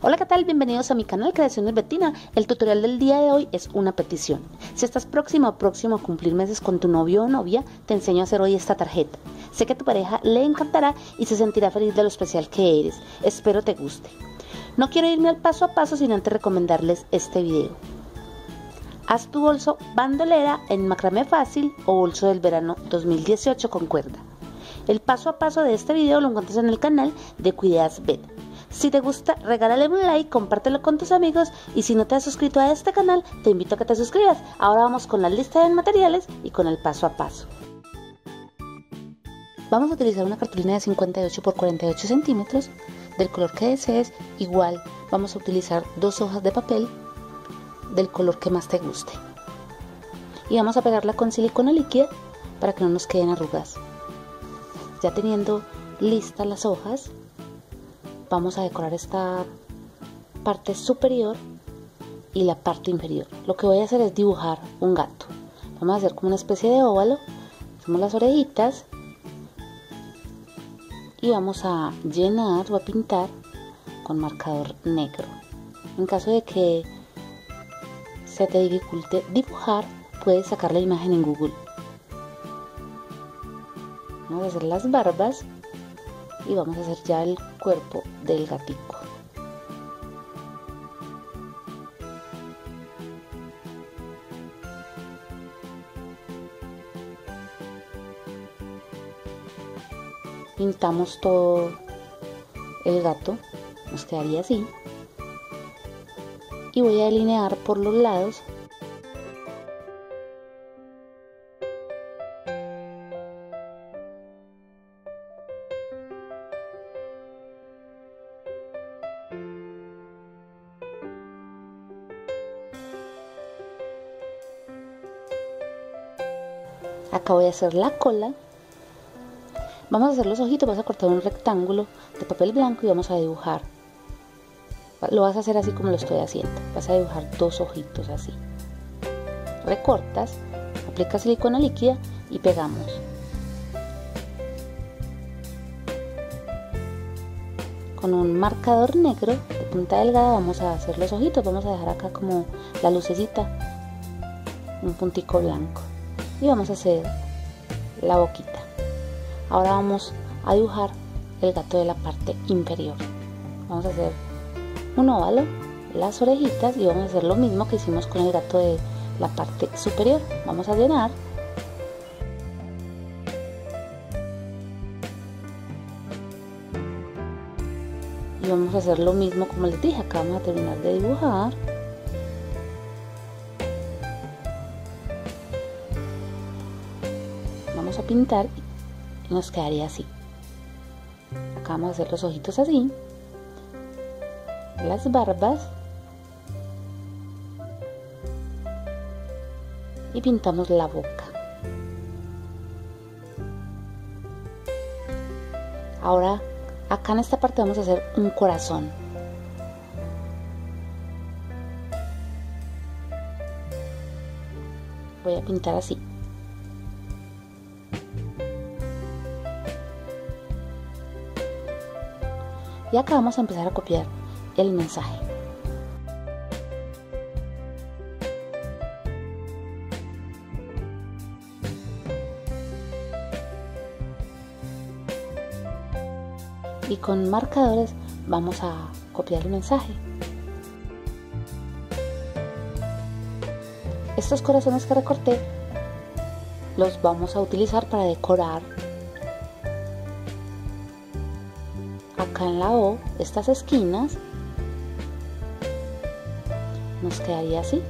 Hola, ¿qué tal? Bienvenidos a mi canal Creaciones Betina. El tutorial del día de hoy es una petición. Si estás próximo o próximo a cumplir meses con tu novio o novia, te enseño a hacer hoy esta tarjeta. Sé que a tu pareja le encantará y se sentirá feliz de lo especial que eres. Espero te guste. No quiero irme al paso a paso sin antes recomendarles este video. Haz tu bolso bandolera en macramé fácil o bolso del verano 2018 con cuerda. El paso a paso de este video lo encuentras en el canal de Cuidadas Bet. Si te gusta, regálale un like, compártelo con tus amigos y si no te has suscrito a este canal, te invito a que te suscribas. Ahora vamos con la lista de materiales y con el paso a paso. Vamos a utilizar una cartulina de 58 por 48 centímetros del color que desees. Igual vamos a utilizar dos hojas de papel del color que más te guste. Y vamos a pegarla con silicona líquida para que no nos queden arrugas. Ya teniendo listas las hojas, vamos a decorar esta parte superior y la parte inferior. Lo que voy a hacer es dibujar un gato. Vamos a hacer como una especie de óvalo. Hacemos las orejitas y vamos a llenar o a pintar con marcador negro. En caso de que se te dificulte dibujar, puedes sacar la imagen en Google. Vamos a hacer las barbas y vamos a hacer ya el cuerpo del gatico. Pintamos todo el gato, nos quedaría así. Y voy a delinear por los lados Acá voy a hacer la cola. Vamos a hacer los ojitos, vas a cortar un rectángulo de papel blanco y vamos a dibujar. Lo vas a hacer así como lo estoy haciendo. Vas a dibujar dos ojitos así. Recortas, aplicas silicona líquida y pegamos. Con un marcador negro de punta delgada vamos a hacer los ojitos. Vamos a dejar acá como la lucecita, un puntico blanco y vamos a hacer la boquita. Ahora vamos a dibujar el gato de la parte inferior. Vamos a hacer un óvalo, las orejitas y vamos a hacer lo mismo que hicimos con el gato de la parte superior. Vamos a llenar. Y vamos a hacer lo mismo como les dije, acá vamos a terminar de dibujar. A pintar y nos quedaría así. Acá vamos a hacer los ojitos así, las barbas y pintamos la boca. Ahora acá en esta parte vamos a hacer un corazón. Voy a pintar así. Y acá vamos a empezar a copiar el mensaje. Y con marcadores vamos a copiar el mensaje. Estos corazones que recorté los vamos a utilizar para decorar acá en la O, estas esquinas, nos quedaría así.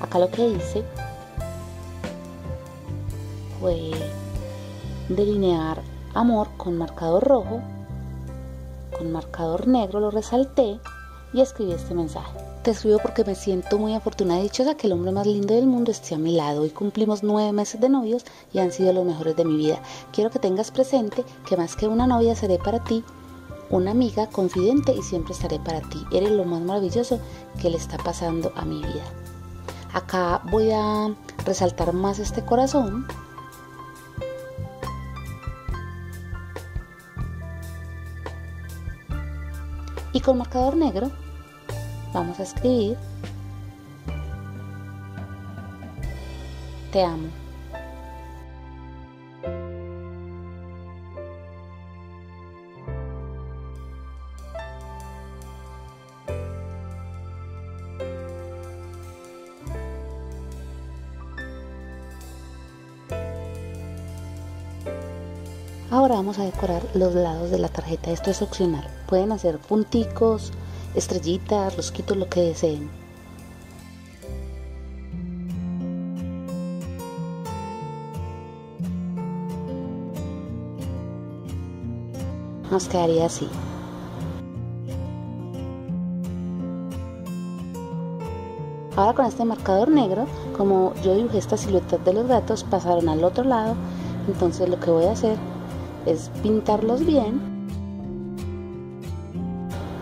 Acá lo que hice fue delinear amor con marcador rojo, con marcador negro lo resalté y escribí este mensaje. Te escribo porque me siento muy afortunada y dichosa que el hombre más lindo del mundo esté a mi lado. Hoy cumplimos nueve meses de novios y han sido los mejores de mi vida. Quiero que tengas presente que más que una novia seré para ti una amiga confidente y siempre estaré para ti. Eres lo más maravilloso que le está pasando a mi vida. Acá voy a resaltar más este corazón. Y con marcador negro vamos a escribir Te amo. Ahora vamos a decorar los lados de la tarjeta. Esto es opcional. Pueden hacer punticos, estrellitas, rosquitos, lo que deseen. Nos quedaría así. Ahora con este marcador negro, como yo dibujé esta silueta de los gatos, pasaron al otro lado. Entonces lo que voy a hacer es pintarlos bien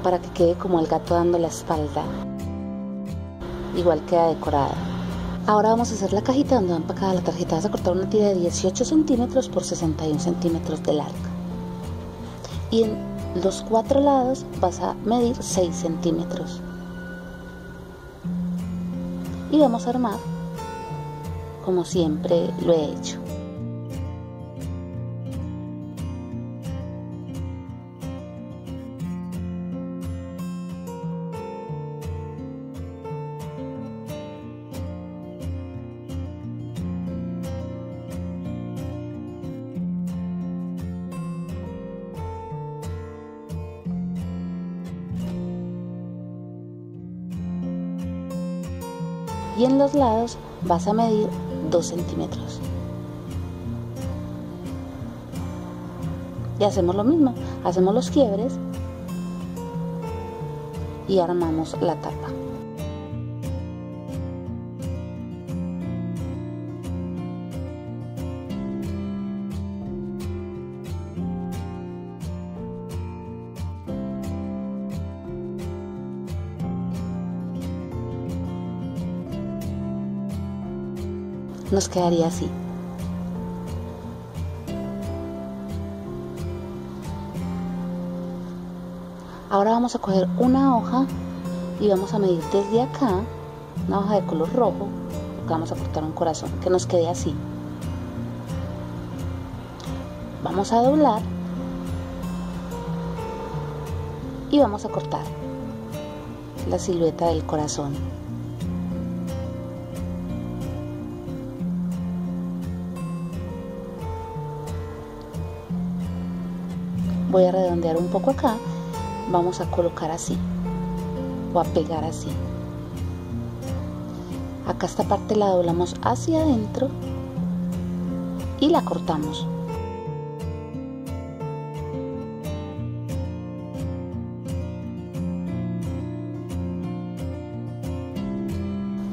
para que quede como el gato dando la espalda. Igual queda decorada. Ahora vamos a hacer la cajita donde va empacada la tarjeta. Vas a cortar una tira de 18 centímetros por 61 centímetros de larga. Y en los cuatro lados vas a medir 6 centímetros. Y vamos a armar como siempre lo he hecho. Y en los lados vas a medir 2 centímetros. Y hacemos lo mismo, hacemos los quiebres y armamos la tapa. Nos quedaría así. Ahora vamos a coger una hoja y vamos a medir desde acá, una hoja de color rojo, vamos a cortar un corazón que nos quede así. Vamos a doblar y vamos a cortar la silueta del corazón. Voy a redondear un poco acá. Vamos a colocar así o a pegar así. Acá esta parte la doblamos hacia adentro y la cortamos.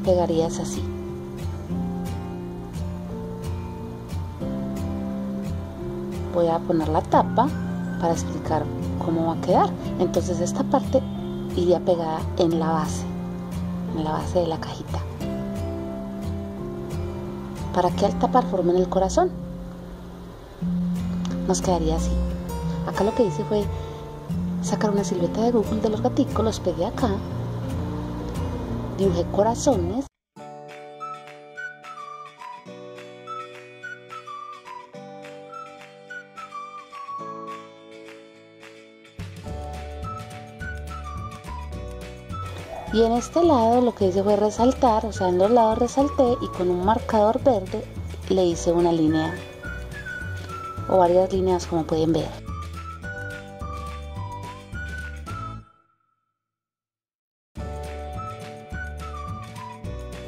Pegarías así. Voy a poner la tapa para explicar cómo va a quedar. Entonces esta parte iría pegada en la base, en la base de la cajita. Para que al tapar formen el corazón. Nos quedaría así. Acá lo que hice fue sacar una silueta de Google de los gaticos, los pegué acá, dibujé corazones y en este lado lo que hice fue resaltar, o sea en los lados resalté y con un marcador verde le hice una línea o varias líneas como pueden ver.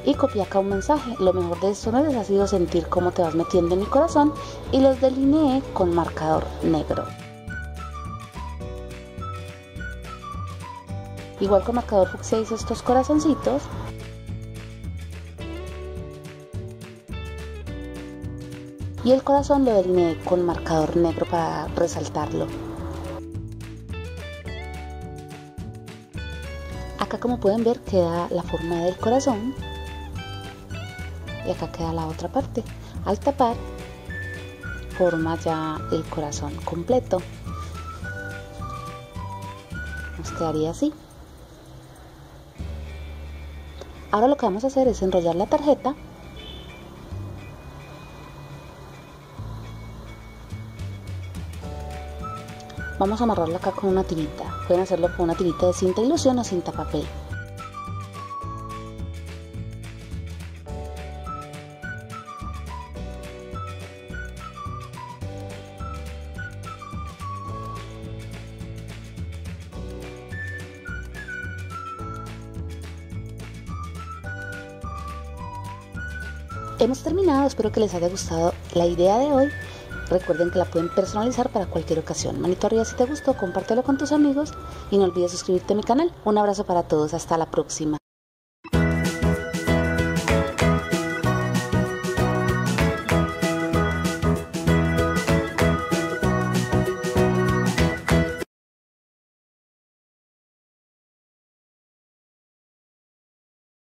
Y copié acá un mensaje. Lo mejor de estos meses ha sido sentir cómo te vas metiendo en mi corazón y los delineé con marcador negro. Igual con marcador fucsia hice estos corazoncitos. Y el corazón lo delineé con marcador negro para resaltarlo. Acá como pueden ver queda la forma del corazón. Y acá queda la otra parte. Al tapar forma ya el corazón completo. Nos quedaría así. Ahora lo que vamos a hacer es enrollar la tarjeta Vamos a amarrarla acá con una tirita. Pueden hacerlo con una tirita de cinta ilusión o cinta papel. Hemos terminado, espero que les haya gustado la idea de hoy Recuerden que la pueden personalizar para cualquier ocasión. Manito arriba si te gustó, compártelo con tus amigos y no olvides suscribirte a mi canal. Un abrazo para todos, hasta la próxima.